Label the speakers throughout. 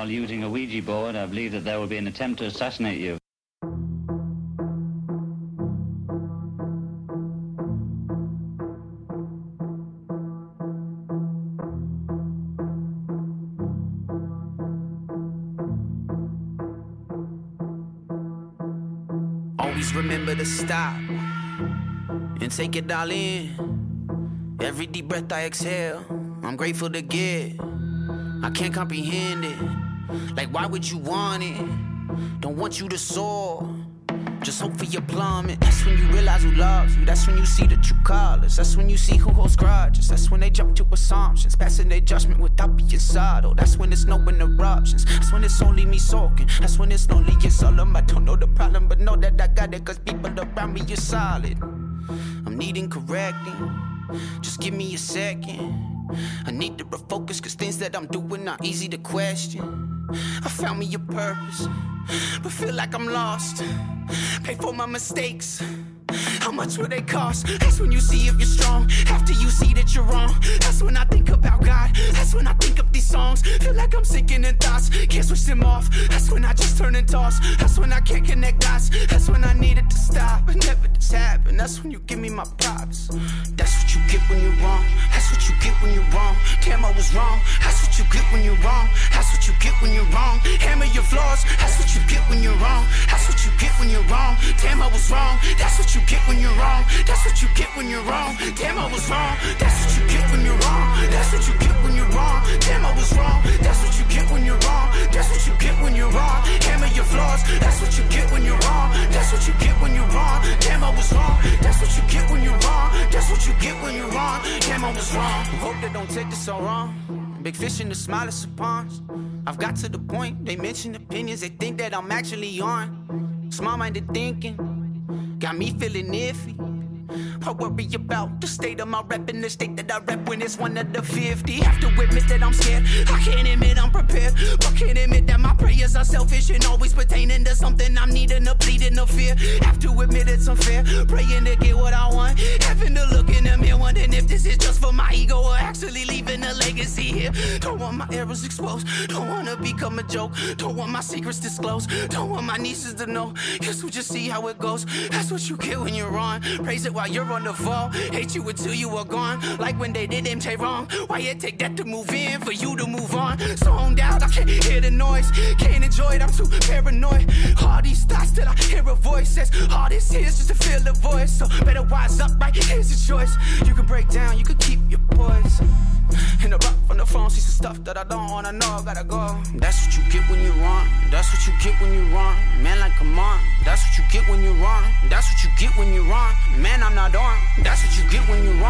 Speaker 1: While using a Ouija board, I believe that there will be an attempt to assassinate you.
Speaker 2: Always remember to stop and take it all in. Every deep breath I exhale, I'm grateful to get. I can't comprehend it. Like, why would you want it? Don't want you to soar. Just hope for your plummet. That's when you realize who loves you. That's when you see the true colors. That's when you see who holds grudges. That's when they jump to assumptions, passing their judgment without being subtle. That's when it's no interruptions. That's when it's only me soaking. That's when it's lonely and solemn. I don't know the problem, but know that I got it. Cause people around me are solid. I'm needing correcting. Just give me a second. I need to refocus, cause things that I'm doing are easy to question. I found me a purpose, but feel like I'm lost. Pay for my mistakes. How much will they cost? That's when you see if you're strong. After you see that you're wrong. That's when I think about God. That's when I think of these songs. Feel like I'm sinking in thoughts. Can't switch them off. That's when I just turn and toss. That's when I can't connect dots. That's when I needed to stop. But never this happened. That's when you give me my props. That's what you get when you're wrong. That's what you get when you're wrong. Damn, I was wrong. That's what you get when you're wrong. That's what you get when you're wrong. Hammer your flaws. That's what you get when you're wrong. That's what you get when you're wrong. Damn, I was wrong. That's what you get when you're wrong. That's what you get when you're wrong. Damn, I was wrong. That's what you get when you're wrong. That's what you get when you're wrong. Damn, I was wrong. That's what you get when you're wrong. That's what you get when you're wrong. Hammer your flaws. That's what you get when you're wrong. That's what you get when you're wrong. Damn, I was wrong. That's what you get when you're wrong. That's what you get when you're wrong. Damn, I was wrong. Hope they don't take this so wrong. Big fish in the smallest of ponds. I've got to the point. They mention opinions. They think that I'm actually on. Small-minded thinking. Got me feeling iffy. I worry about the state of my rep and the state that I rep when it's one of the 50. Have to admit that I'm scared. I can't admit I'm prepared. But can't admit prayers are selfish and always pertaining to something I'm needing to bleeding to fear. Have to admit it's unfair. Praying to get what I want. Having to look in the mirror, wondering if this is just for my ego or actually leaving a legacy here. Don't want my errors exposed. Don't wanna become a joke. Don't want my secrets disclosed. Don't want my nieces to know. Guess we'll just see how it goes. That's what you get when you're on. Praise it while you're on the fall. Hate you until you are gone. Like when they did MJ wrong. Why it take that to move in for you to move on? Zoned out, I can't hear the noise. Can't enjoy it, I'm too paranoid. All these thoughts till I hear a voice says, All this is just to feel the voice. So better wise up, right? Here's a choice. You can break down, you can keep your poise. In the rock from the phone, see some stuff that I don't wanna know. Gotta go. That's what you get when you're wrong. That's what you get when you're wrong. Man, like, come on. That's what you get when you're wrong. That's what you get when you're wrong. Man, I'm not on. That's what you get when you're wrong.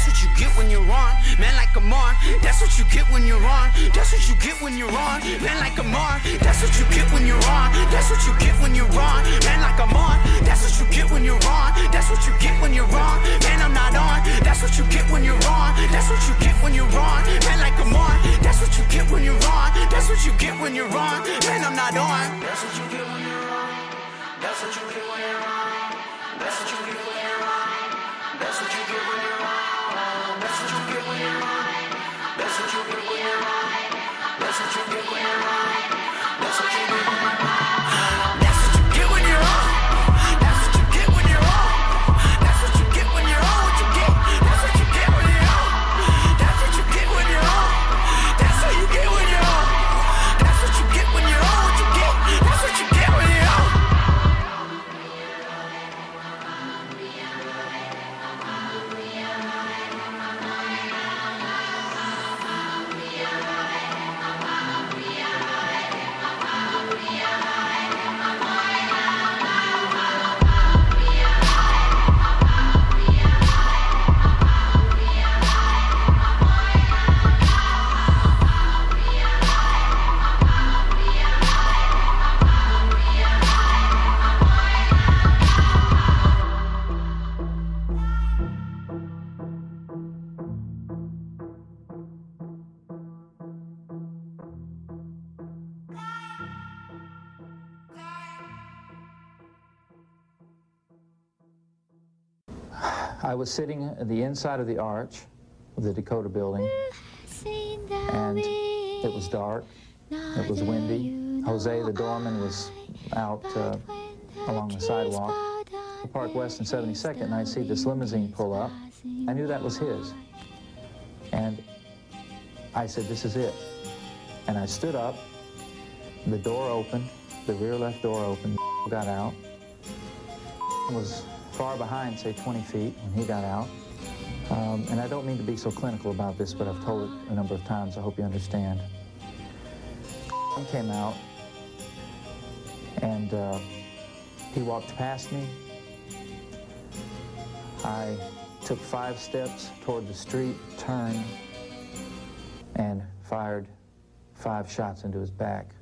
Speaker 2: That's what you get when you're wrong. Man, like, come on. That's what you get when you're wrong. That's what you get when you're wrong. Man, like, come on. That's what you get when you're wrong. That's what you get when you're wrong. Man, like, I'm on. That's what you get when you're wrong. That's what you get when you're wrong. Man, I'm not on. That's what you get when you're wrong. That's what you get when you're wrong. Man, like, come on. That's what you get when you're wrong. That's what you get when you're wrong. Man, I'm not on. That's what you get when you're wrong. That's what you get when you're wrong. That's what you get when you're wrong. That's what you get when you're wrong. That's what you
Speaker 3: I was sitting at the inside of the arch of the Dakota building, and it was dark, It was windy. Jose, the doorman, was out uh, along the sidewalk. I parked west and 72nd, and I see this limousine pull up. I knew that was his. And I said, this is it. And I stood up. The door opened. The rear left door opened. Got out. Was far behind, say 20 feet, when he got out. Um, and I don't mean to be so clinical about this, but I've told it a number of times. I hope you understand. came out, and uh, he walked past me. I took five steps toward the street, turned, and fired five shots into his back.